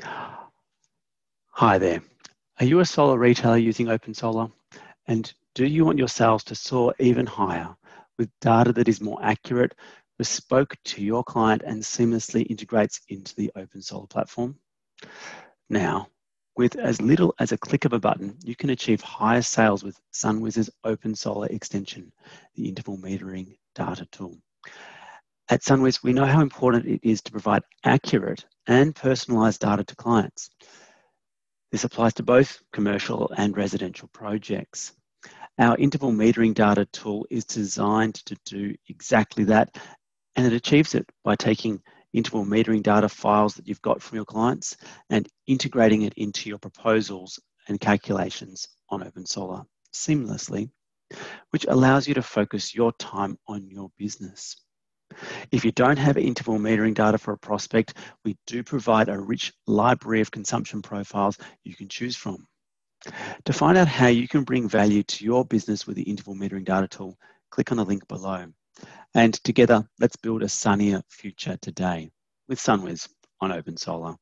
Hi there. Are you a solar retailer using OpenSolar? And do you want your sales to soar even higher with data that is more accurate, bespoke to your client, and seamlessly integrates into the OpenSolar platform? Now, with as little as a click of a button, you can achieve higher sales with SunWiz's OpenSolar extension, the interval metering data tool. At SunWiz, we know how important it is to provide accurate and personalized data to clients. This applies to both commercial and residential projects. Our interval metering data tool is designed to do exactly that, and it achieves it by taking interval metering data files that you've got from your clients and integrating it into your proposals and calculations on OpenSolar seamlessly, which allows you to focus your time on your business. If you don't have interval metering data for a prospect, we do provide a rich library of consumption profiles you can choose from. To find out how you can bring value to your business with the interval metering data tool, click on the link below. And together, let's build a sunnier future today with SunWiz on OpenSolar.